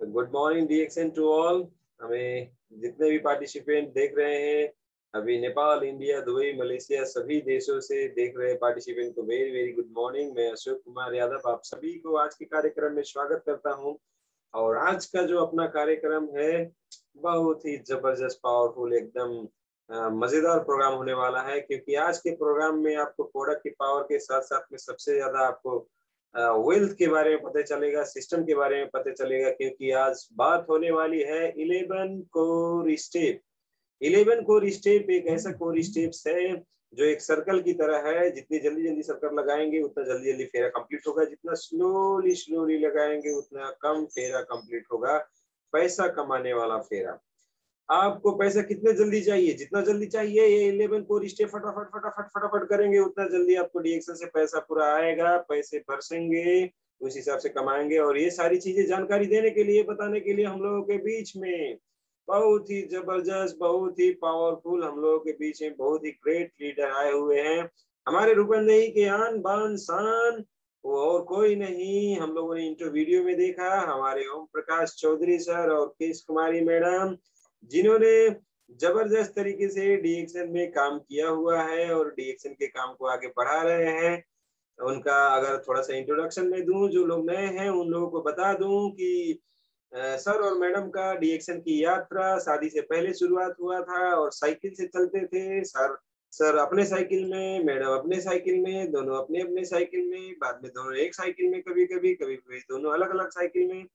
Good morning DXN to all हमें जितने भी पार्टिसिपेंट देख रहे हैं, अभी नेपाल, इंडिया, दुबई, मलेशिया, सभी देशों से देख रहे पार्टिसिपेंट को वेरी वेरी गुड मॉर्निंग मैं अशोक कुमार यादव, आप सभी को आज के कार्यक्रम में स्वागत करता हूँ। और आज का जो अपना कार्यक्रम है, बहुत ही ज़बरदस्त पावरफुल एकदम मज़ेदार प्रोग्राम होने वाला है, क्योंकि आज के प्रोग्राम में आपको प्रोडक्ट की पावर के साथ साथ में सबसे ज़्यादा आपको वेल्थ के बारे में पता चलेगा सिस्टम के बारे में पता चलेगा, क्योंकि आज बात होने वाली है eleven core step eleven core step एक ऐसा कोर स्टेप्स है जो एक सर्कल की तरह है। जितनी जल्दी जल्दी सर्कल लगाएँगे, उतना जल्दी जल्दी फेरा कंप्लीट होगा। जितना स्लोली स्लोली लगाएँगे, उतना कम फेरा कंप्लीट होगा। पैसा कमाने वाला फेरा। आपको पैसा कितने जल्दी चाहिए? जितना जल्दी चाहिए, ये इलेवन कोर स्टेप फटाफट फटाफट फटाफट करेंगे, उतना जल्दी आपको डीएक्सल से पैसा पूरा आएगा, पैसे बरसेंगे, उस हिसाब से कमाएँगे। और ये सारी चीज़ें जानकारी देने के लिए, बताने के लिए हम लोगों के बीच में बहुत ही ज़बरदस्त, बहुत ही पावरफुल हम लोगों के बीच में बहुत ही ग्रेट लीडर आए हुए हैं। हमारे रूपंदेही के आन बान शान वो और कोई नहीं। हम लोगों ने इंटरव्यू वीडियो में देखा, हमारे ओम प्रकाश चौधरी सर और केश कुमारी मैडम जिन्होंने ज़बरदस्त तरीके से डीएक्शन में काम किया हुआ है और डीएक्शन के काम को आगे बढ़ा रहे हैं, उनका अगर थोड़ा सा इंट्रोडक्शन में दूँ, जो लोग नए हैं, उन लोगों को बता दूँ कि सर और मैडम का डीएक्शन की यात्रा शादी से पहले शुरुआत हुआ था और साइकिल से चलते थे। सर सर अपने साइकिल में, मैडम अपने साइकिल में, दोनों अपने अपने साइकिल में, बाद में दोनों एक साइकिल में कभी कभी कभी कभी दोनों अलग अलग साइकिल में।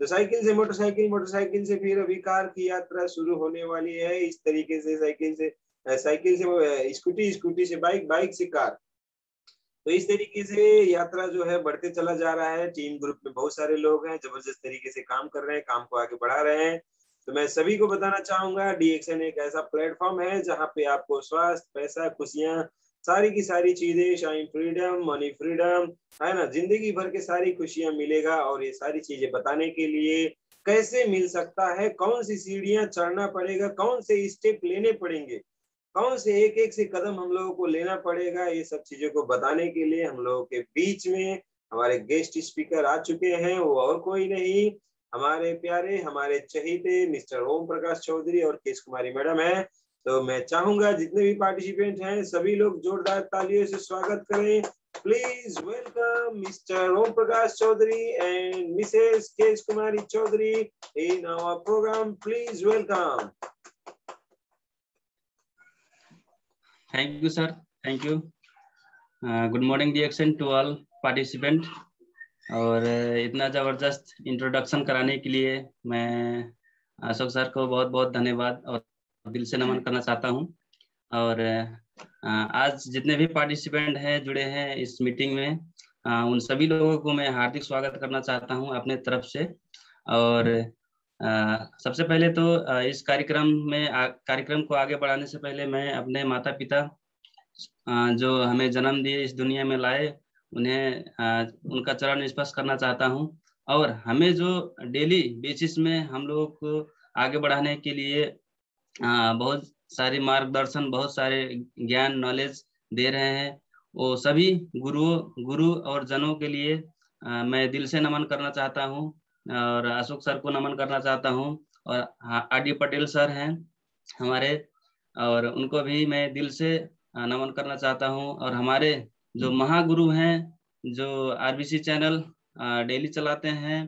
तो साइकिल से, मोटरसाइकिल मोटरसाइकिल से फिर अभी कार की यात्रा शुरू होने वाली है। इस तरीके से साइकिल से साइकिल से स्कूटी स्कूटी से, बाइक बाइक से कार। तो इस तरीके से यात्रा जो है बढ़ते चला जा रहा है। टीम ग्रुप में बहुत सारे लोग हैं, ज़बरदस्त तरीके से काम कर रहे हैं, काम को आगे बढ़ा रहे हैं। तो मैं सभी को बताना चाहूँगा डीएक्सन एक ऐसा प्लेटफॉर्म है जहाँ पे आपको स्वास्थ्य, पैसा, खुशियाँ सारी की सारी चीज़ें शाइन फ्रीडम मनी फ्रीडम है ना? ज़िंदगी भर के सारी खुशियाँ मिलेगा और ये सारी चीज़ें बताने के लिए कैसे मिल सकता है? कौन सी सीढ़ियाँ चढ़ना पड़ेगा? कौन से स्टेप लेने पड़ेंगे? कौन से एक एक से कदम हम लोगों को लेना पड़ेगा? ये सब चीज़ों को बताने के लिए हम लोगों के बीच में हमारे गेस्ट स्पीकर आ चुके हैं। वो और कोई नहीं। हमारे प्यारे, हमारे चहीते मिस्टर ओम प्रकाश चौधरी और केश कुमारी मैडम है। तो मैं चाहूँगा जितने भी पार्टिसिपेंट हैं, सभी लोग जोरदार तालियों से स्वागत करें। Please welcome Mr Om Prakash Chaudhary and Mrs Kesh Kumari Chaudhary in our program please welcome thank you sir thank you good morning DXN to all participant और इतना ज़बरदस्त इंट्रोडक्शन कराने के लिए मैं अशोक सर को बहुत बहुत धन्यवाद और दिल से नमन करना चाहता हूँ। और आज जितने भी पार्टिसिपेंट हैं, जुड़े हैं इस मीटिंग में उन सभी लोगों को मैं हार्दिक स्वागत करना चाहता हूँ अपने तरफ़ से। और सबसे पहले तो इस कार्यक्रम में कार्यक्रम को आगे बढ़ाने से पहले मैं अपने माता पिता जो हमें जन्म दिए इस दुनिया में लाए, उन्हें उनका चरण स्पर्श करना चाहता हूँ। और हमें जो डेली बेसिस में हम लोगों को आगे बढ़ाने के लिए बहुत सारे मार्गदर्शन बहुत सारे ज्ञान नॉलेज दे रहे हैं। वो सभी गुरुओं गुरु और जनों के लिए मैं दिल से नमन करना चाहता हूँ और अशोक सर को नमन करना चाहता हूँ और आर डी पटेल सर हैं हमारे और उनको भी मैं दिल से नमन करना चाहता हूँ। और हमारे जो महागुरु हैं जो आरबीसी चैनल डेली चलाते हैं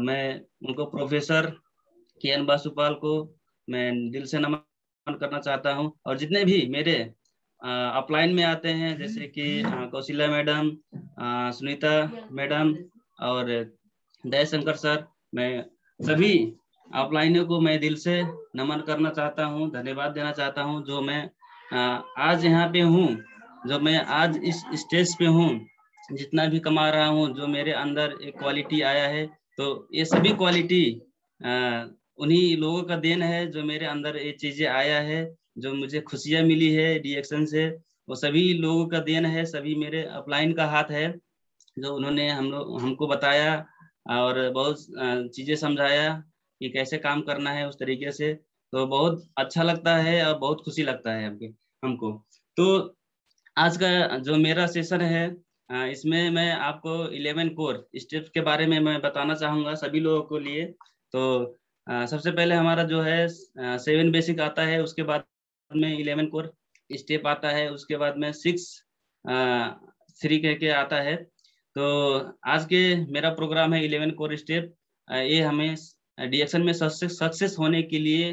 मैं उनको प्रोफेसर के एन बासुपाल को मैं दिल से नमन करना चाहता हूँ। और जितने भी मेरे अपलाइन में आते हैं जैसे कि कौशिला मैडम सुनीता मैडम और दयाशंकर सर मैं सभी अपलाइनों को मैं दिल से नमन करना चाहता हूँ धन्यवाद देना चाहता हूँ जो मैं आज यहाँ पे हूँ जो मैं आज इस स्टेज पे हूँ जितना भी कमा रहा हूँ जो मेरे अंदर एक क्वालिटी आया है तो ये सभी क्वालिटी उन्हीं लोगों का देन है जो मेरे अंदर ये चीज़ें आया है, जो मुझे खुशियाँ मिली है रिएक्शन से वो सभी लोगों का देन है, सभी मेरे अपलाइन का हाथ है, जो उन्होंने हम लोग, हमको बताया और बहुत चीज़ें समझाया कि कैसे काम करना है उस तरीके से तो बहुत अच्छा लगता है और बहुत खुशी लगता है हमके, हमको। तो आज का जो मेरा सेशन है इसमें मैं आपको 11 कोर स्टेप्स के बारे में मैं बताना चाहूँगा सभी लोगों को लिए। तो सबसे पहले हमारा जो है सेवन बेसिक आता है उसके बाद में इलेवन कोर स्टेप आता है उसके बाद में सिक्स थ्री कह के आता है। तो आज के मेरा प्रोग्राम है इलेवन कोर स्टेप ये हमें डिएक्शन में सक्सेस होने के लिए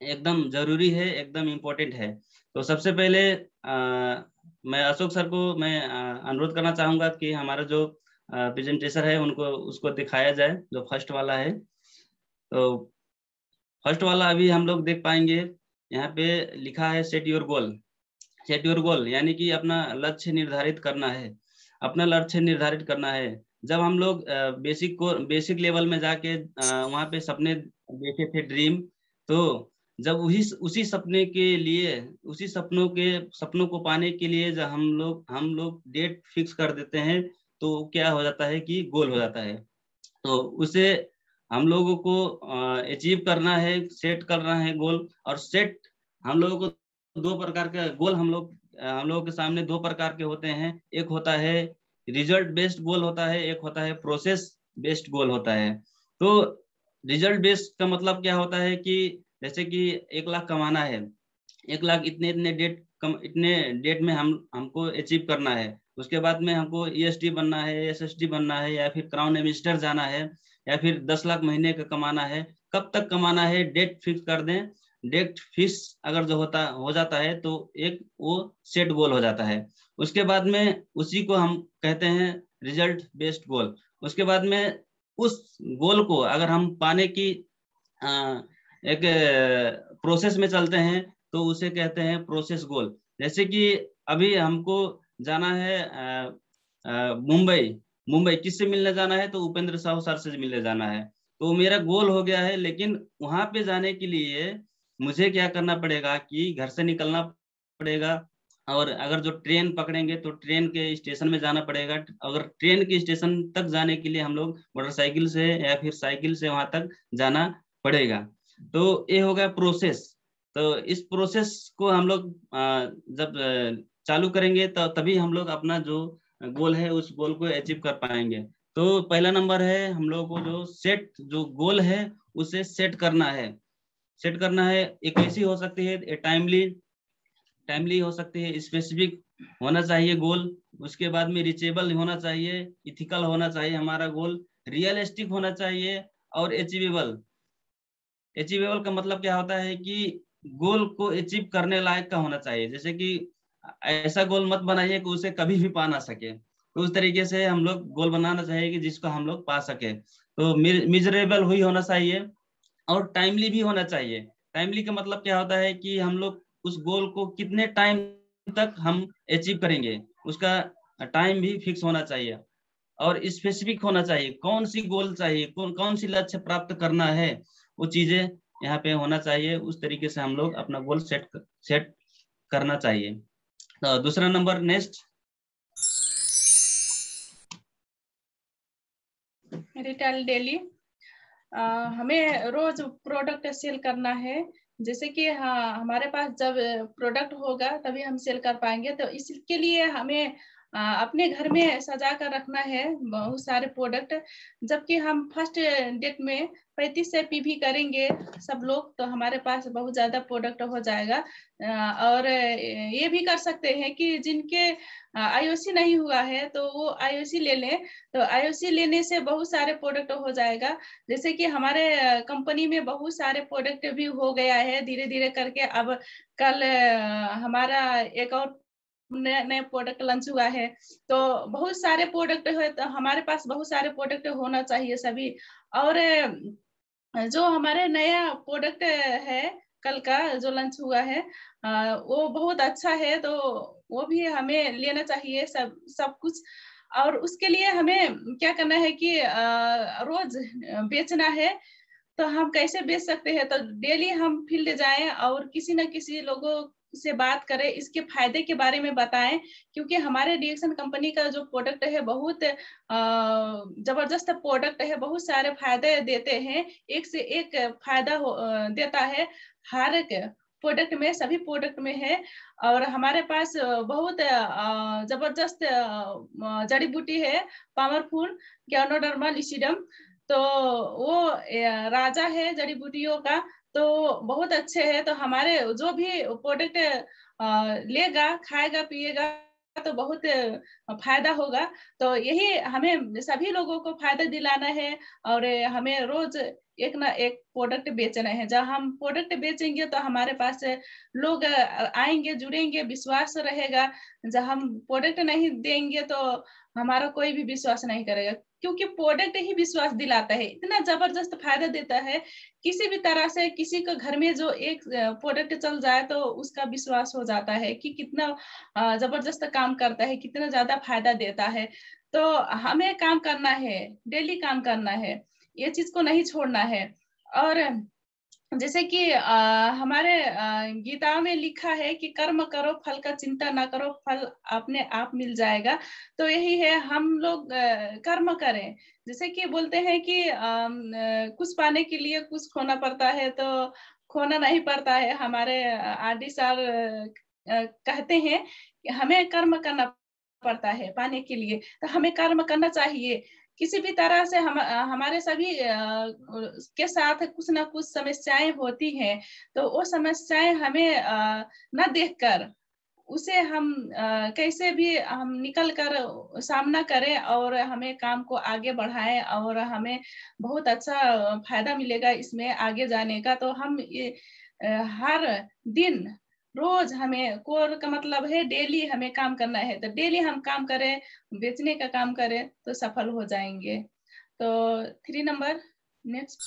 एकदम ज़रूरी है एकदम इम्पोर्टेंट है। तो सबसे पहले आ, मैं अशोक सर को मैं अनुरोध करना चाहूँगा कि हमारा जो प्रेजेंटेशन है उनको उसको दिखाया जाए जो फ़र्स्ट वाला है। तो फ़र्स्ट वाला अभी हम लोग देख पाएँगे, यहाँ पे लिखा है set your goal set your goal यानी कि अपना लक्ष्य निर्धारित करना है। अपना लक्ष्य निर्धारित करना है। जब हम लोग बेसिक को बेसिक लेवल में जाके वहाँ पे सपने देखे थे ड्रीम तो जब उसी उसी सपने के लिए, उसी सपनों के, सपनों को पाने के लिए जब हम लोग हम लोग डेट फिक्स कर देते हैं तो क्या हो जाता है कि गोल हो जाता है। तो उसे हम लोगों को अचीव करना है सेट करना है गोल और सेट हम लोगों को दो प्रकार के गोल हम लोग हम लोगों के सामने दो प्रकार के होते हैं। एक होता है रिज़ल्ट बेस्ड गोल होता है, एक होता है प्रोसेस बेस्ड गोल होता है। तो रिज़ल्ट बेस्ड का मतलब क्या होता है कि जैसे कि एक लाख कमाना है, एक लाख इतने इतने डेट कम, इतने डेट में हम, हमको अचीव करना है। उसके बाद में हमको ई e बनना है एसएसडी बनना है या फिर क्राउन एमिनिस्टर जाना है। या फिर दस लाख महीने का कमाना है, कब तक कमाना है, डेट फिक्स कर दें। डेट फिक्स अगर जो होता, हो जाता है तो एक वो सेट गोल हो जाता है। उसके बाद में उसी को हम कहते हैं रिज़ल्ट बेस्ड गोल। उसके बाद में उस गोल को अगर हम पाने की एक, प्रोसेस में चलते हैं तो उसे कहते हैं प्रोसेस गोल। जैसे कि अभी हमको जाना है मुंबई। मुंबई किससे मिलने जाना है? तो उपेंद्र साहू सर से मिलने जाना है। तो मेरा गोल हो गया है, लेकिन वहाँ पे जाने के लिए मुझे क्या करना पड़ेगा कि घर से निकलना पड़ेगा और अगर जो ट्रेन पकड़ेंगे तो ट्रेन के स्टेशन में जाना पड़ेगा। अगर ट्रेन के स्टेशन तक जाने के लिए हम लोग मोटरसाइकिल से या फिर साइकिल से वहाँ तक जाना पड़ेगा। तो ये हो गया प्रोसेस। तो इस प्रोसेस को हम लोग जब चालू करेंगे तो तभी हम लोग अपना जो गोल है, उस गोल को अचीव कर पाएँगे। तो पहला नंबर है हम लोगों को जो सेट जो गोल है, उसे सेट करना है। सेट करना है, एक ऐसी हो सकती है टाइमली टाइमली हो सकती है स्पेसिफिक होना चाहिए गोल उसके बाद में रिचेबल होना चाहिए इथिकल होना चाहिए, हमारा गोल रियलिस्टिक होना चाहिए और अचीवेबल अचीवेबल का मतलब क्या होता है कि गोल को अचीव करने लायक का होना चाहिए। जैसे कि ऐसा गोल मत बनाइए कि उसे कभी भी पा ना सके। तो उस तरीके से हम लोग गोल बनाना चाहिए कि जिसको हम लोग पा सके। तो मिजरेबल हुई होना चाहिए और टाइमली भी होना चाहिए। टाइमली का मतलब क्या होता है कि हम लोग उस गोल को कितने टाइम तक हम अचीव करेंगे। उसका टाइम भी फिक्स होना चाहिए और स्पेसिफिक होना चाहिए। कौन सी गोल चाहिए, कौन कौन सी लक्ष्य प्राप्त करना है, वो चीज़ें यहाँ पे होना चाहिए। उस तरीके से हम लोग अपना गोल सेट सेट करना चाहिए। दूसरा नंबर नेक्स्ट रिटेल डेली हमें रोज प्रोडक्ट सेल करना है। जैसे कि हाँ हमारे पास जब प्रोडक्ट होगा, तभी हम सेल कर पाएँगे। तो इसके लिए हमें अपने घर में सजा कर रखना है बहुत सारे प्रोडक्ट जबकि हम फ़र्स्ट डेट में पैंतीस से पी भी करेंगे सब लोग तो हमारे पास बहुत ज़्यादा प्रोडक्ट हो जाएगा। और ये भी कर सकते हैं कि जिनके आईओसी नहीं हुआ है तो वो आईओसी ले लें। तो आईओसी लेने से बहुत सारे प्रोडक्ट हो जाएगा। जैसे कि हमारे कंपनी में बहुत सारे प्रोडक्ट भी हो गया है धीरे धीरे करके। अब कल हमारा एक और नया नया प्रोडक्ट लॉन्च हुआ है। तो बहुत सारे प्रोडक्ट है तो हमारे पास बहुत सारे प्रोडक्ट होना चाहिए सभी। और जो हमारे नया प्रोडक्ट है, कल का जो लंच हुआ है वो बहुत अच्छा है तो वो भी हमें लेना चाहिए सब सब कुछ। और उसके लिए हमें क्या करना है कि रोज बेचना है तो हम कैसे बेच सकते हैं? तो डेली हम फ़ील्ड जाएँ और किसी न किसी लोगों से बात करें, इसके फ़ायदे के बारे में बताएँ, क्योंकि हमारे डिएक्शन कंपनी का जो प्रोडक्ट है, बहुत ज़बरदस्त प्रोडक्ट है, बहुत सारे फ़ायदे देते हैं, एक से एक फ़ायदा देता है, हर प्रोडक्ट में, सभी प्रोडक्ट में है, और हमारे पास बहुत ज़बरदस्त जड़ी बूटी है पावरफुल ग्यानोडर्मा लिसिडम तो वो राजा है जड़ी बूटियों का तो बहुत अच्छे है। तो हमारे जो भी प्रोडक्ट लेगा, खाएगा, पिएगा तो बहुत फ़ायदा होगा। तो यही हमें सभी लोगों को फ़ायदा दिलाना है और हमें रोज एक ना एक प्रोडक्ट बेचना है। जब हम प्रोडक्ट बेचेंगे तो हमारे पास लोग आएँगे, जुड़ेंगे, विश्वास रहेगा। जब हम प्रोडक्ट नहीं देंगे तो हमारा कोई भी विश्वास नहीं करेगा। क्योंकि प्रोडक्ट ही विश्वास दिलाता है। इतना ज़बरदस्त फ़ायदा देता है। किसी भी तरह से किसी के घर में जो एक प्रोडक्ट चल जाए तो उसका विश्वास हो जाता है कि कितना ज़बरदस्त काम करता है, कितना ज़्यादा फ़ायदा देता है। तो हमें काम करना है, डेली काम करना है। ये चीज़ को नहीं छोड़ना है। और जैसे कि आ, हमारे गीता में लिखा है कि कर्म करो फल का चिंता ना करो फल अपने आप मिल जाएगा। तो यही है हम लोग कर्म करें। जैसे कि बोलते हैं कि आ, कुछ पाने के लिए कुछ खोना पड़ता है तो खोना नहीं पड़ता है। हमारे आदि सर कहते हैं कि हमें कर्म करना पड़ता है पाने के लिए। तो हमें कर्म करना चाहिए। किसी भी तरह से हम हमारे सभी के साथ कुछ ना कुछ समस्याएँ होती हैं तो वो समस्याएँ हमें न देखकर उसे हम कैसे भी हम निकल कर सामना करें और हमें काम को आगे बढ़ाएँ और हमें बहुत अच्छा फ़ायदा मिलेगा इसमें आगे जाने का तो हम हर दिन रोज हमें कोर का मतलब है डेली हमें काम करना है। तो डेली हम काम करें, बेचने का काम करें तो सफल हो जाएँगे। तो three number next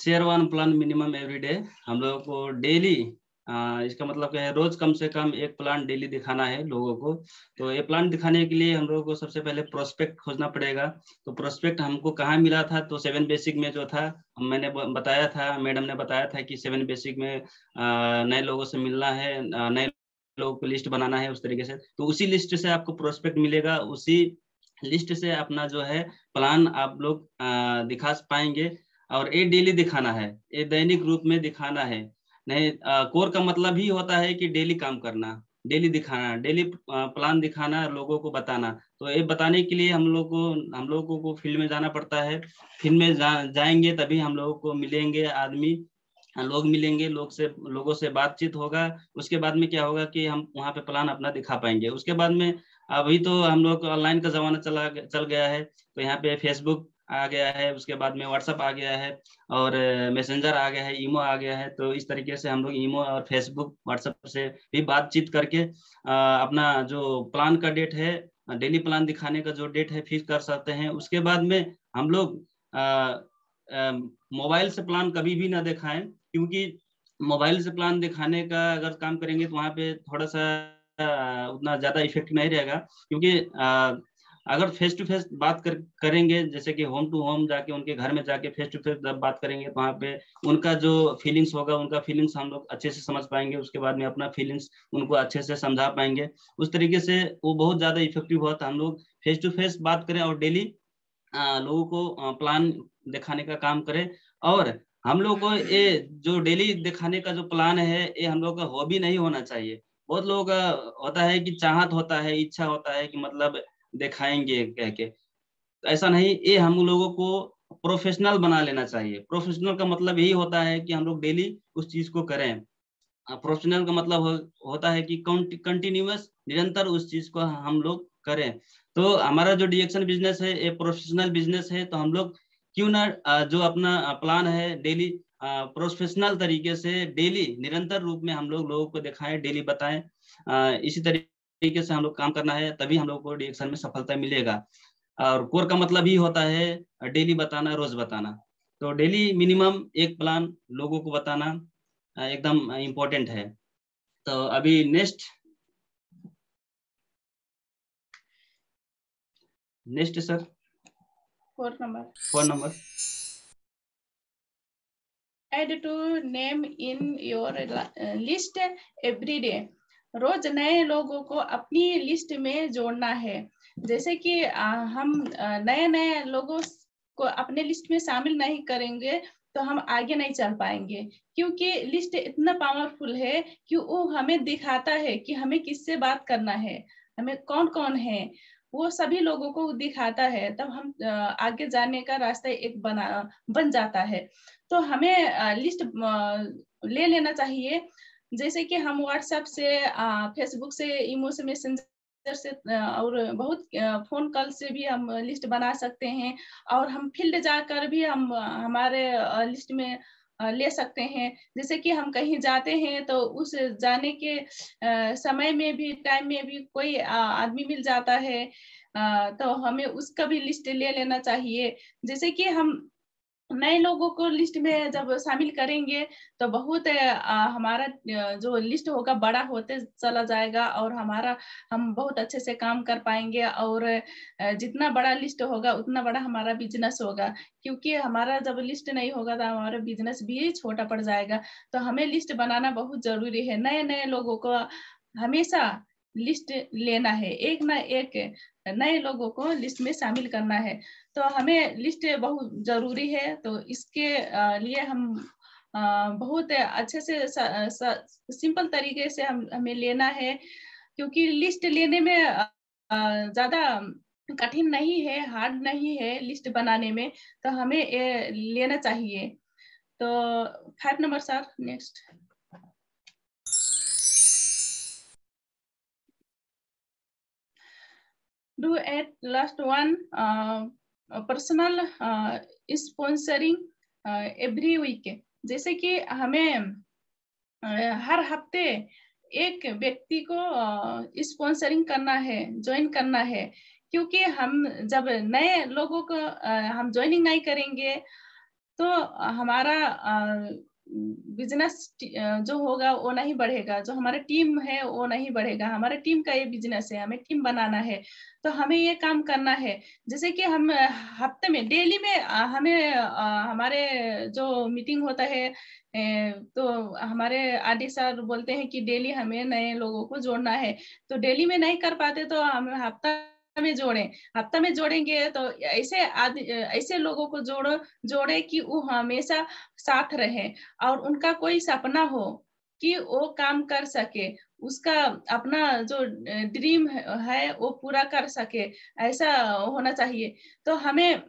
share one plan minimum everyday हम लोगों को डेली इसका मतलब क्या है, रोज कम से कम एक प्लान डेली दिखाना है लोगों को। तो ये प्लान दिखाने के लिए हम लोगों को सबसे पहले प्रोस्पेक्ट खोजना पड़ेगा। तो प्रोस्पेक्ट हमको कहाँ मिला था? तो सेवन बेसिक में जो था मैंने बताया था, मैडम ने बताया था कि सेवन बेसिक में नए लोगों से मिलना है नए लोगों को लिस्ट बनाना है उस तरीके से। तो उसी लिस्ट से आपको प्रोस्पेक्ट मिलेगा, उसी लिस्ट से अपना जो है प्लान आप लोग दिखा पाएँगे। और ये डेली दिखाना है, ये दैनिक रूप में दिखाना है। नहीं कोर का मतलब ही होता है कि डेली काम करना डेली दिखाना डेली प्लान दिखाना लोगों को बताना। तो ये बताने के लिए हम लोग को हम लोगों को फ़ील्ड में जाना पड़ता है। फ़ील्ड में जा, जाएँगे तभी हम लोगों को मिलेंगे आदमी लोग मिलेंगे लोग से लोगों से बातचीत होगा। उसके बाद में क्या होगा कि हम वहाँ पे प्लान अपना दिखा पाएँगे। उसके बाद में अभी तो हम लोग ऑनलाइन का जमाना चला चल गया है। तो यहाँ पे फेसबुक आ गया है, उसके बाद में व्हाट्सअप आ गया है और मैसेंजर आ गया है, ईमो आ गया है। तो इस तरीके से हम लोग ईमो और फेसबुक व्हाट्सएप से भी बातचीत करके अपना जो प्लान का डेट है डेली प्लान दिखाने का जो डेट है फिक्स कर सकते हैं। उसके बाद में हम लोग मोबाइल से प्लान कभी भी ना दिखाएँ, क्योंकि मोबाइल से प्लान दिखाने का अगर काम करेंगे तो वहाँ पे थोड़ा सा उतना ज़्यादा इफ़ेक्ट नहीं रहेगा। क्योंकि अगर फेस टू फेस बात कर, करेंगे, जैसे कि होम टू होम जाके, उनके घर में जाके फेस टू फेस जब बात करेंगे तो वहाँ पे उनका जो फीलिंग्स होगा, उनका फीलिंग्स हम लोग अच्छे से समझ पाएँगे, उसके बाद में अपना फीलिंग्स उनको अच्छे से समझा पाएँगे। उस तरीके से वो बहुत ज़्यादा इफ़ेक्टिव होता है हम लोग फेस टू फेस बात करें और डेली लोगों को प्लान दिखाने का काम करें। और हम लोग को ये जो डेली दिखाने का जो प्लान है, ये हम लोग का हॉबी नहीं होना चाहिए। बहुत लोग होता है कि चाहत होता है, इच्छा होता है कि मतलब दिखाएँगे कह के। ऐसा नहीं ये हम लोगों को प्रोफेशनल बना लेना चाहिए। प्रोफेशनल का मतलब यही होता है कि हम लोग डेली उस चीज़ को करें। प्रोफेशनल का मतलब हो, होता है कि कंटिन्यूस निरंतर उस चीज़ को हम लोग करें। तो हमारा जो डिएक्शन बिज़नेस है ये प्रोफेशनल बिज़नेस है तो हम लोग क्यों ना जो अपना प्लान है डेली प्रोफेशनल तरीके से डेली निरंतर रूप में हम लोग लोगों को दिखाएँ डेली बताएँ। इसी तरीके तरीके से हम लोग काम करना है तभी हम लोग को डिएक्शन में सफलता मिलेगा। और कोर का मतलब ही होता है डेली बताना रोज बताना। तो डेली मिनिमम एक प्लान लोगों को बताना एकदम इम्पोर्टेंट है। तो अभी next next sir four number four number add to name in your list every day. रोज नए लोगों को अपनी लिस्ट में जोड़ना है। जैसे कि हम नए नए लोगों को अपने लिस्ट में शामिल नहीं करेंगे तो हम आगे नहीं चल पाएँगे। क्योंकि लिस्ट इतना पावरफुल है कि वो हमें दिखाता है कि हमें किससे बात करना है, हमें कौन कौन है। वो सभी लोगों को दिखाता है, तब हम आगे जाने का रास्ता एक बना, बन जाता है। तो हमें लिस्ट ले लेना चाहिए। जैसे कि हम व्हाट्सएप से फेसबुक से इमो से मैसेंजर से और बहुत फ़ोन कॉल से भी हम लिस्ट बना सकते हैं और हम फ़ील्ड जाकर भी हम हमारे लिस्ट में ले सकते हैं। जैसे कि हम कहीं जाते हैं तो उस जाने के समय में भी टाइम में भी कोई आदमी मिल जाता है तो हमें उसका भी लिस्ट ले लेना चाहिए। जैसे कि हम नए लोगों को लिस्ट में जब शामिल करेंगे तो बहुत हमारा जो लिस्ट होगा बड़ा होते चला जाएगा और हमारा, हम बहुत अच्छे से काम कर पाएँगे और जितना बड़ा लिस्ट होगा, उतना बड़ा हमारा बिज़नेस होगा। क्योंकि हमारा जब लिस्ट नहीं होगा तो हमारा बिज़नेस भी छोटा पड़ जाएगा। तो हमें लिस्ट बनाना बहुत ज़रूरी है। नए नए लोगों को हमेशा लिस्ट लेना है। एक ना एक नए लोगों को लिस्ट में शामिल करना है। तो हमें लिस्ट बहुत ज़रूरी है। तो इसके लिए हम बहुत अच्छे से सिंपल तरीके से हम, हमें लेना है। क्योंकि लिस्ट लेने में ज़्यादा कठिन नहीं है, हार्ड नहीं है लिस्ट बनाने में। तो हमें लेना चाहिए। तो five number sir next do at last one uh, personal sponsoring every week जैसे कि हमें uh, हर हफ़्ते एक व्यक्ति को स्पॉन्सरिंग uh, करना है ज्वाइन करना है। क्योंकि हम जब नए लोगों को uh, हम ज्वाइनिंग नहीं करेंगे तो हमारा बिज़नेस जो होगा वो नहीं बढ़ेगा, जो हमारा टीम है वो नहीं बढ़ेगा। हमारे टीम का ये बिज़नेस है, हमें टीम बनाना है। तो हमें ये काम करना है। जैसे कि हम हफ़्ते में डेली में हमें हमारे जो मीटिंग होता है तो हमारे आदि सर बोलते हैं कि डेली हमें नए लोगों को जोड़ना है। तो डेली में नहीं कर पाते तो हम हफ़्ता में जोड़े। हफ़्ता में जोड़ेंगे तो ऐसे ऐसे लोगों को जोड़ो, जोड़े कि वो हमेशा साथ रहे और उनका कोई सपना हो कि वो काम कर सके। उसका अपना जो ड्रीम है वो पूरा कर सके। ऐसा होना चाहिए। तो हमें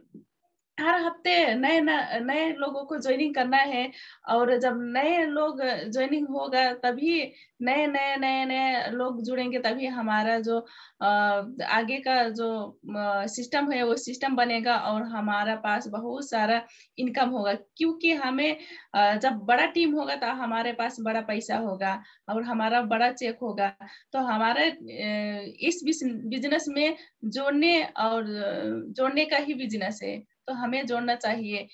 हर हफ़्ते नए नए लोगों को ज्वाइनिंग करना है और जब नए लोग ज्वाइनिंग होगा तभी नए नए नए नए लोग जुड़ेंगे तभी हमारा जो आगे का जो सिस्टम है वो सिस्टम बनेगा और हमारा पास बहुत सारा इनकम होगा। क्योंकि हमें जब बड़ा टीम होगा तो हमारे पास बड़ा पैसा होगा और हमारा बड़ा चेक होगा। तो हमारे इस बिज़नेस में जोड़ने और जोड़ने का ही बिज़नेस है। तो हमें जोड़ना चाहिए।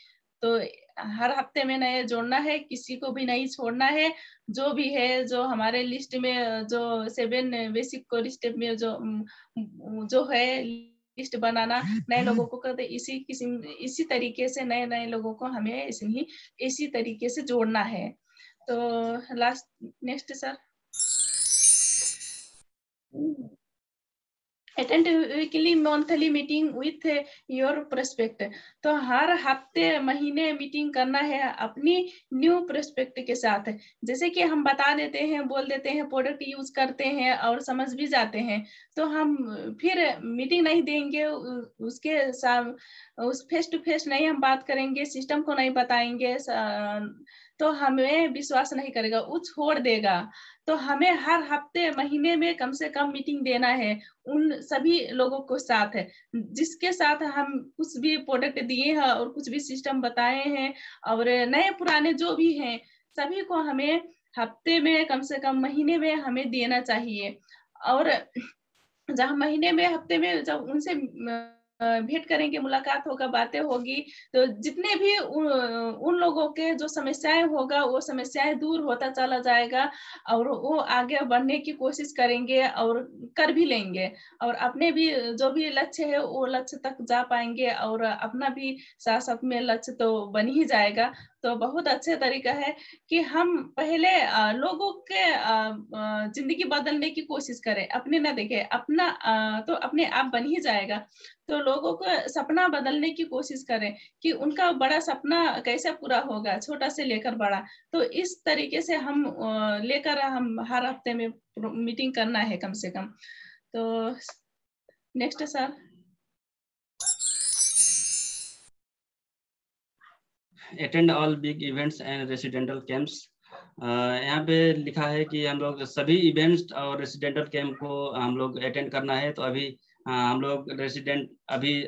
तो हर हफ़्ते में नए जोड़ना है, किसी को भी नहीं छोड़ना है। जो भी है, जो हमारे लिस्ट में, जो सेवन बेसिक को लिस्ट में जो जो है, लिस्ट बनाना नए लोगों को करते इसी किसी, इसी तरीके से नए नए लोगों को हमें इसी इसी तरीके से जोड़ना है। तो last next sir attend weekly monthly meeting with your prospect तो हर हफ़्ते महीने मीटिंग करना है अपनी न्यू प्रोस्पेक्ट के साथ। जैसे कि हम बता देते हैं, बोल देते हैं प्रोडक्ट यूज़ करते हैं और समझ भी जाते हैं। तो हम फिर मीटिंग नहीं देंगे उसके उस फेस टू फेस नहीं हम बात करेंगे सिस्टम को नहीं बताएँगे तो हमें विश्वास नहीं करेगा वो छोड़ देगा। तो हमें हर हफ़्ते महीने में कम से कम मीटिंग देना है, उन सभी लोगों को साथ है। जिसके साथ हम कुछ भी प्रोडक्ट दिए हैं और कुछ भी सिस्टम बताए हैं और नए पुराने जो भी हैं, सभी को हमें हफ़्ते में कम से कम महीने में हमें देना चाहिए। और जब महीने में, हफ़्ते में जब उनसे भेंट करेंगे मुलाकात होगा बातें होगी। तो जितने भी उन, उन लोगों के जो समस्याएँ होगा वो समस्याएँ दूर होता चला जाएगा और वो आगे बढ़ने की कोशिश करेंगे और कर भी लेंगे। और अपने भी जो भी लक्ष्य है वो लक्ष्य तक जा पाएँगे और अपना भी साथ साथ में लक्ष्य तो बन ही जाएगा। तो बहुत अच्छे तरीका है कि हम पहले लोगों के ज़िंदगी बदलने की कोशिश करें। अपने ना देखे, अपना तो अपने आप बन ही जाएगा। तो लोगों को सपना बदलने की कोशिश करें कि उनका बड़ा सपना कैसे पूरा होगा, छोटा से लेकर बड़ा। तो इस तरीके से हम लेकर हम हर हफ़्ते में मीटिंग करना है कम से कम। तो next sir. Attend all big events and residential camps यहाँ पे लिखा है कि हम लोग सभी इवेंट्स और रेसिडेंटल कैंप को हम लोग अटेंड करना है। तो अभी हम लोग रेसिडेंट अभी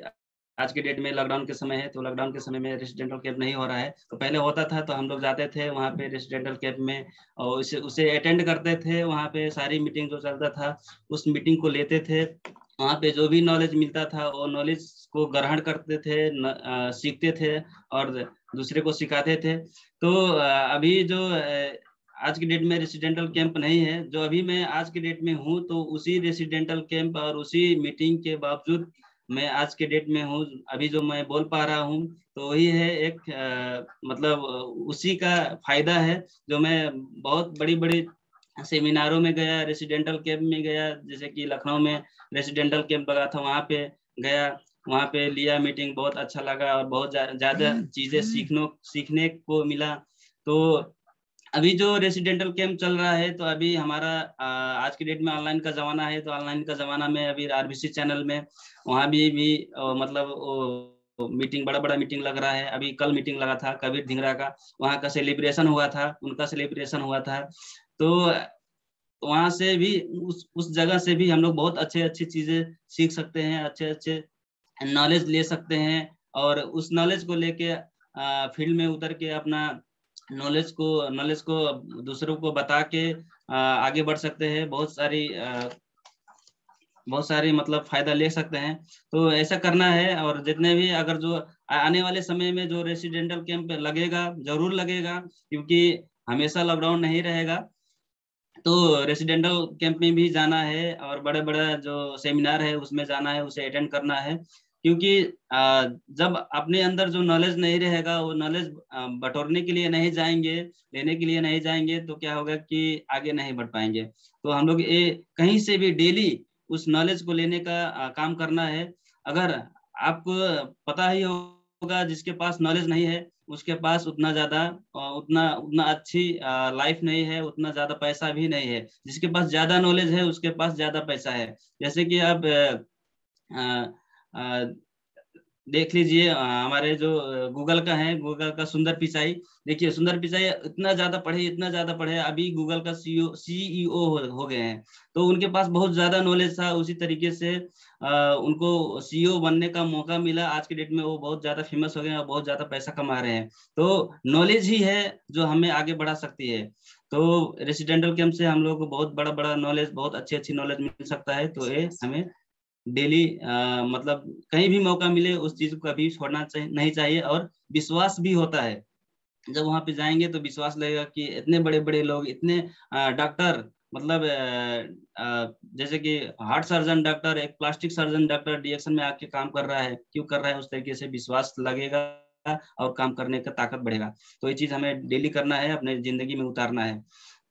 आज के डेट में लॉकडाउन के समय है तो लॉकडाउन के समय में रेसिडेंटल कैंप नहीं हो रहा है। तो पहले होता था तो हम लोग जाते थे वहाँ पे रेसिडेंटल कैंप में और उसे उसे अटेंड करते थे। वहाँ पे सारी मीटिंग जो चलता था, उस मीटिंग को लेते थे। वहाँ पे जो भी नॉलेज मिलता था वो नॉलेज को ग्रहण करते थे न, आ, सीखते थे और दूसरे को सिखाते थे। तो आ, अभी जो आज की डेट में रेसिडेंटल कैंप नहीं है जो अभी मैं आज के डेट में हूँ तो उसी रेसिडेंटल कैंप और उसी मीटिंग के बावजूद मैं आज के डेट में हूँ अभी जो मैं बोल पा रहा हूँ तो वही है एक आ, मतलब उसी का फ़ायदा है जो मैं बहुत बड़ी बड़ी सेमिनारों में गया रेसिडेंटल कैंप में गया जैसे कि लखनऊ में रेसिडेंटल कैंप लगा था वहाँ पे गया वहाँ पे लिया मीटिंग बहुत अच्छा लगा और बहुत ज़्यादा चीज़ें सीखने सीखने को मिला। तो अभी जो रेसिडेंटल कैंप चल रहा है तो अभी हमारा आज की डेट में ऑनलाइन का जमाना है तो ऑनलाइन का जमाना में अभी आरबीसी चैनल में वहाँ भी भी मतलब मीटिंग बड़ा बड़ा मीटिंग लग रहा है। अभी कल मीटिंग लगा था कबीर धिंगरा का। वहाँ का सेलिब्रेशन हुआ था उनका सेलिब्रेशन हुआ था। तो वहाँ से भी, उस उस जगह से भी हम लोग बहुत अच्छे, अच्छी चीज़ें सीख सकते हैं, अच्छे अच्छे नॉलेज ले सकते हैं और उस नॉलेज को लेके फ़ील्ड में उतर के अपना नॉलेज को नॉलेज को दूसरों को बता के आगे बढ़ सकते हैं, बहुत सारी बहुत सारी मतलब फ़ायदा ले सकते हैं। तो ऐसा करना है और जितने भी अगर जो आने वाले समय में जो रेसिडेंटल कैंप लगेगा, ज़रूर लगेगा, क्योंकि हमेशा लॉकडाउन नहीं रहेगा। तो रेसिडेंटल कैंप में भी जाना है और बड़े बड़े जो सेमिनार है उसमें जाना है, उसे अटेंड करना है। क्योंकि जब अपने अंदर जो नॉलेज नहीं रहेगा, वो नॉलेज बटोरने के लिए नहीं जाएँगे, लेने के लिए नहीं जाएँगे तो क्या होगा कि आगे नहीं बढ़ पाएँगे। तो हम लोग ये कहीं से भी डेली उस नॉलेज को लेने का काम करना है। अगर आपको पता ही होगा जिसके पास नॉलेज नहीं है उसके पास उतना ज़्यादा उतना उतना अच्छी लाइफ नहीं है, उतना ज़्यादा पैसा भी नहीं है। जिसके पास ज़्यादा नॉलेज है, उसके पास ज़्यादा पैसा है। जैसे कि अब देख लीजिए हमारे जो गूगल का है गूगल का सुंदर पिचाई देखिए सुंदर पिचाई इतना ज़्यादा पढ़े इतना ज़्यादा पढ़े अभी गूगल का सीईओ सीईओ हो, हो गए हैं। तो उनके पास बहुत ज़्यादा नॉलेज था उसी तरीके से आ, उनको सीईओ बनने का मौका मिला। आज के डेट में वो बहुत ज़्यादा फ़ेमस हो गए और बहुत ज़्यादा पैसा कमा रहे हैं। तो नॉलेज ही है जो हमें आगे बढ़ा सकती है। तो रेसिडेंटल कैंप से हम लोग को बहुत बड़ा बड़ा नॉलेज बहुत अच्छी अच्छी नॉलेज मिल सकता है। तो ये हमें डेली मतलब कहीं भी मौका मिले, उस चीज़ को कभी छोड़ना चाहिए नहीं चाहिए और विश्वास भी होता है। जब वहाँ पे जाएँगे तो विश्वास लगेगा कि इतने बड़े बड़े लोग, इतने डॉक्टर मतलब जैसे कि हार्ट सर्जन डॉक्टर, एक प्लास्टिक सर्जन डॉक्टर डिएक्शन में आके काम कर रहा है, क्यों कर रहा है, उस तरीके से विश्वास लगेगा और काम करने का ताकत बढ़ेगा। तो ये चीज़ हमें डेली करना है, अपने ज़िंदगी में उतारना है।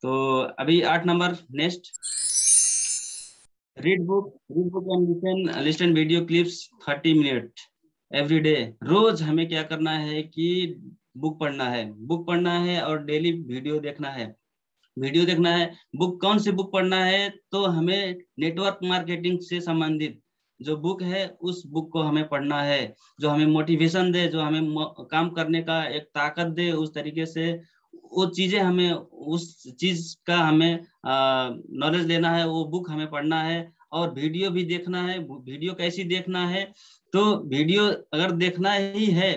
तो अभी आठ number, next. Read book read book and listen listen video clips 30 minute every day रोज हमें क्या करना है कि बुक पढ़ना है। बुक पढ़ना है और डेली वीडियो देखना है। वीडियो देखना है। बुक कौन सी बुक पढ़ना है? तो हमें नेटवर्क मार्केटिंग से संबंधित जो बुक है, उस बुक को हमें पढ़ना है। जो हमें मोटिवेशन दे, जो हमें काम करने का एक ताकत दे, उस तरीके से वो चीज़ें हमें, उस चीज़ का हमें नॉलेज लेना है, वो बुक हमें पढ़ना है और वीडियो भी देखना है वीडियो कैसी देखना है तो वीडियो अगर देखना ही है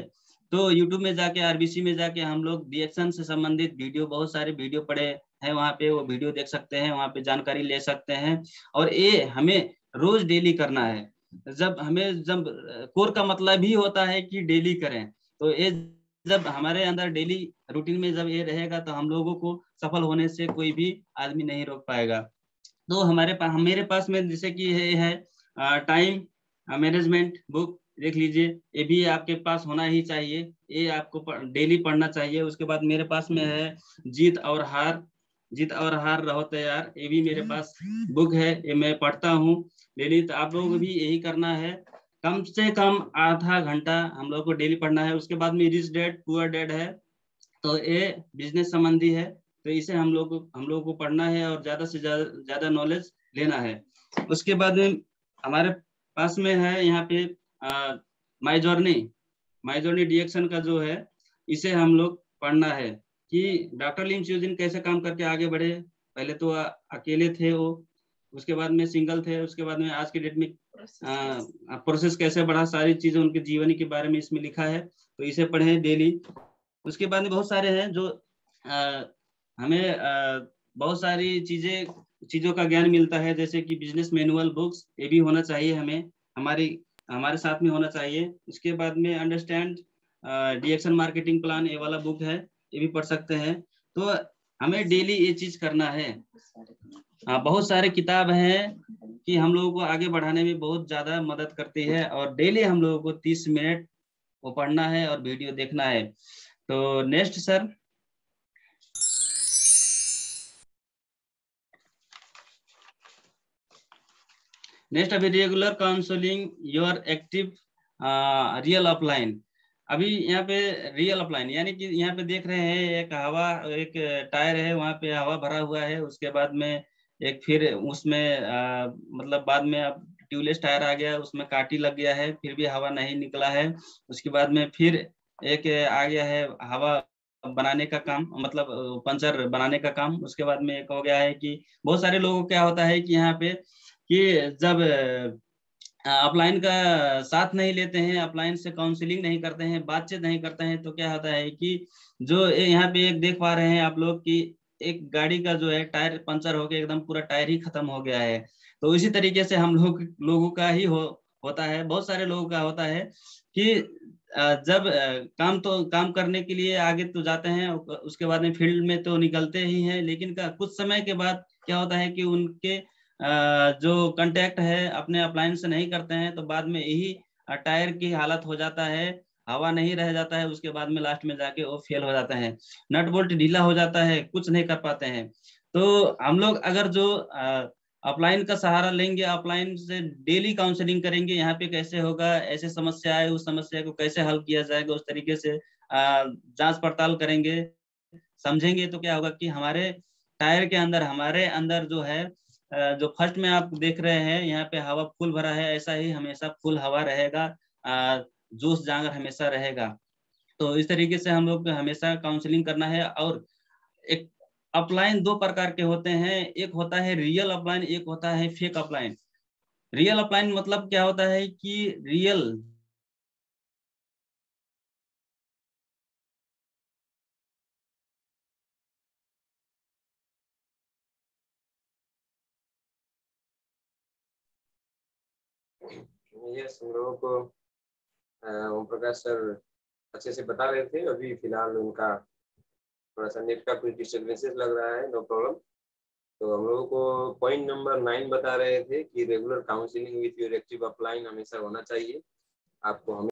तो यूट्यूब में जाके आरबीसी में जाके हम लोग रिएक्शन से संबंधित वीडियो बहुत सारे वीडियो पड़े हैं वहाँ पे, वो वीडियो देख सकते हैं, वहाँ पे जानकारी ले सकते हैं और ये हमें रोज डेली करना है। जब हमें, जब, कोर का मतलब ही होता है कि डेली करें तो ये जब हमारे अंदर डेली रूटीन में जब ये रहेगा तो हम लोगों को सफल होने से कोई भी आदमी नहीं रोक पाएगा। तो हमारे पास मेरे पास में जैसे कि ये है टाइम मैनेजमेंट बुक देख लीजिए। ये भी आपके पास होना ही चाहिए। ये आपको डेली पढ़ना चाहिए। उसके बाद मेरे पास में है, जीत और हार। जीत और हार रहो तैयार। ये भी मेरे पास बुक है। ये मैं पढ़ता हूँ। डेली तो आप लोगों को भी यही करना है। कम से कम आधा घंटा हम लोग को डेली पढ़ना है उसके बाद में रिच डेड पुअर डेड है तो ये बिज़नेस संबंधी है तो इसे हम लोग हम लोग को पढ़ना है और ज़्यादा से ज़्यादा ज़्यादा नॉलेज लेना है। उसके बाद में हमारे पास में है यहाँ पे माई जर्नी माई जर्नी डिएक्शन का जो है इसे हम लोग पढ़ना है कि डॉक्टर लिम च्यूजिन कैसे काम करके आगे बढ़े? पहले तो आ, अकेले थे वो उसके बाद में सिंगल थे उसके बाद में आज के डेट में प्रोसेस कैसे? बढ़ा? सारी चीज़ें उनके जीवनी के बारे में इसमें लिखा है तो इसे पढ़े डेली उसके बाद में बहुत सारे हैं जो आ, हमें आ, बहुत सारी चीज़ें चीज़ों का ज्ञान मिलता है जैसे कि बिज़नेस मैनुअल बुक्स ये भी होना चाहिए हमें हमारी हमारे साथ में होना चाहिए। उसके बाद में अंडरस्टैंड डिएक्शन मार्केटिंग प्लान ये वाला बुक है ये भी पढ़ सकते हैं। तो हमें डेली ये चीज़ करना है। हाँ बहुत सारे किताब हैं कि हम लोगों को आगे बढ़ाने में बहुत ज़्यादा मदद करती है और डेली हम लोगों को तीस मिनट वो पढ़ना है और वीडियो देखना है। तो नेक्स्ट, सर। नेक्स्ट, अभी regular counselling your active real upline अभी यहाँ पे रियल अपलाइन यानी कि यहाँ पे देख रहे हैं, एक हवा, एक टायर है, वहाँ पे हवा भरा हुआ है, उसके बाद में एक फिर उसमें आ, मतलब बाद में अब ट्यूबलेस टायर आ गया उसमें काटी लग गया है फिर भी हवा नहीं निकला है। उसके बाद में फिर एक आ गया है हवा बनाने का काम मतलब पंचर बनाने का काम। उसके बाद में एक हो गया है कि बहुत सारे लोगों क्या होता है कि यहाँ पे कि जब अपलाइन का साथ नहीं लेते हैं अपलाइन से काउंसलिंग नहीं करते हैं बातचीत नहीं करते हैं तो क्या होता है कि जो यहाँ पे एक देख पा रहे हैं आप लोग कि एक गाड़ी का जो है टायर पंचर हो गया एकदम पूरा टायर ही खत्म हो गया है। तो इसी तरीके से हम लोग, लोगों का ही हो, होता है। बहुत सारे लोगों का होता है कि जब काम तो काम करने के लिए आगे तो जाते हैं उसके बाद में फ़ील्ड में तो निकलते ही हैं, लेकिन कुछ समय के बाद क्या होता है कि उनके जो कंटेक्ट है, अपने अप्लायंस से नहीं करते हैं तो बाद में यही टायर की हालत हो जाता है। हवा नहीं रह जाता है, उसके बाद में लास्ट में जाके वो फेल हो जाता है। नट बोल्ट ढीला हो जाता है, कुछ नहीं कर पाते हैं। तो हम लोग अगर जो अपलाइन का सहारा लेंगे अपलाइन से डेली काउंसलिंग करेंगे, यहाँ पे कैसे होगा, ऐसे समस्या है उस समस्या को कैसे हल किया जाएगा, उस तरीके से जाँच पड़ताल करेंगे। समझेंगे तो क्या होगा कि हमारे टायर के अंदर, हमारे अंदर जो है जो फ़र्स्ट में आप देख रहे हैं, यहाँ पे हवा फुल भरा है, ऐसा ही हमेशा फुल हवा रहेगा। जोश जांगर हमेशा रहेगा। तो इस तरीके से हम लोग हमेशा काउंसलिंग करना है और एक अपलाइन दो प्रकार के होते हैं। एक होता है रियल अपलाइन एक होता है फेक अपलाइन रियल अपलाइन मतलब क्या होता है कि रियल यस हम लोगों को ओम प्रकाश सर अच्छे से बता रहे थे। अभी फ़िलहाल उनका थोड़ा सा नेट का कुछ डिस्टर्बेंसेज लग रहा है नो प्रॉब्लम तो हम लोगों को पॉइंट नंबर नाइन बता रहे थे कि regular counselling with your active upline हमेशा होना चाहिए। आपको हमें